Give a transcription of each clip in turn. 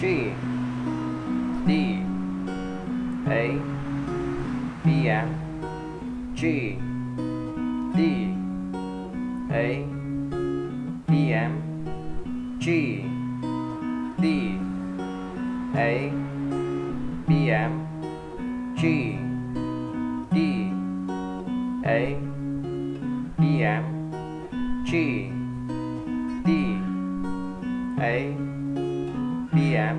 G D A B M G D A B M G D A B M G D A B M G D A BM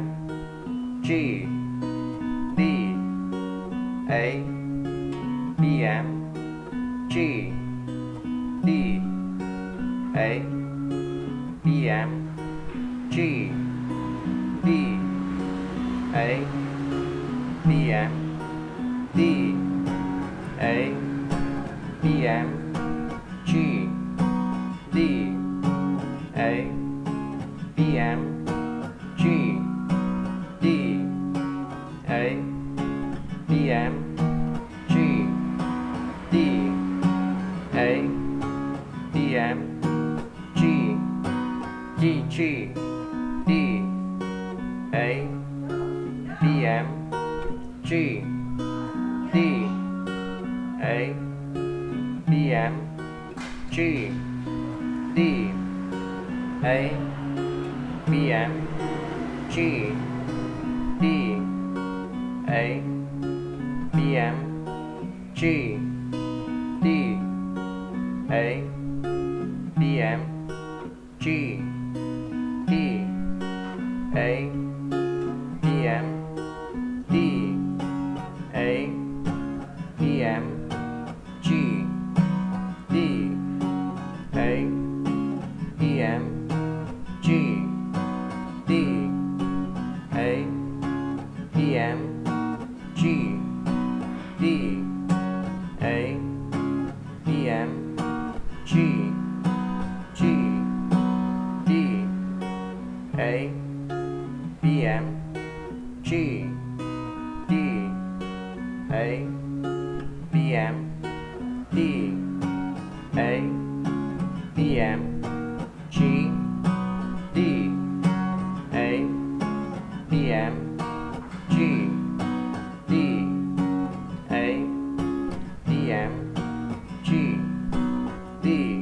G D A BM G D A BM G D A BM D A BM G D A BM DG, a B M D A B M G D A B M G D A B M G D A B M G BM G D A BM D A BM G D A BM G D A BM G D